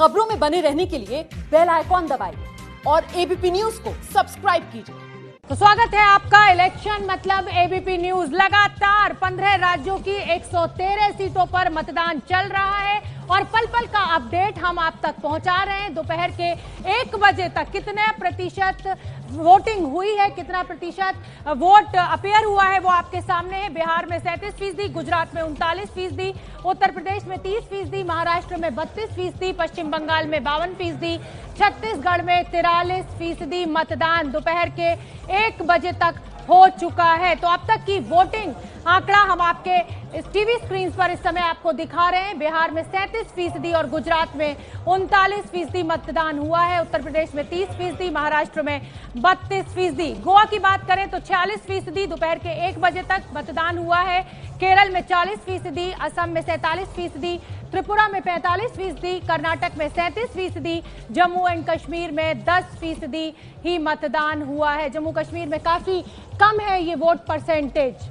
खबरों में बने रहने के लिए बेल आइकॉन दबाइए और एबीपी न्यूज़ को सब्सक्राइब कीजिए। तो स्वागत है आपका इलेक्शन मतलब एबीपी न्यूज़ लगातार 15 राज्यों की 113 सीटों पर मतदान चल रहा है और पल पल का अपडेट हम आप तक पहुँचा रहे हैं। दोपहर के एक बजे तक कितने प्रतिशत वोटिंग हुई है, कितना प्रतिशत वोट अपेयर हुआ है, वो आपके सामने है। बिहार में सैंतीस फ़ीसदी, गुजरात में उनतालीस फ़ीसदी, उत्तर प्रदेश में तीस फ़ीसदी, महाराष्ट्र में बत्तीस फ़ीसदी, पश्चिम बंगाल में बावन फ़ीसदी, छत्तीसगढ़ में तिरालीस फ़ीसदी मतदान दोपहर के एक बजे तक हो चुका है। तो अब तक की वोटिंग आंकड़ा हम आपके इस टीवी स्क्रीन पर इस समय आपको दिखा रहे हैं, बिहार में सैंतीस फ़ीसदी और गुजरात में उनतालीस फ़ीसदी मतदान हुआ है, उत्तर प्रदेश में तीस फ़ीसदी, महाराष्ट्र में बत्तीस फ़ीसदी। गोवा की बात करें तो छियालीस फ़ीसदी दोपहर के एक बजे तक मतदान हुआ है, केरल में चालीस फ़ीसदी, असम में सैंतालीस फ़ीसदी, त्रिपुरा में 45 फ़ीसदी, कर्नाटक में 37 फ़ीसदी, जम्मू एंड कश्मीर में 10 फ़ीसदी ही मतदान हुआ है। जम्मू कश्मीर में काफ़ी कम है ये वोट परसेंटेज।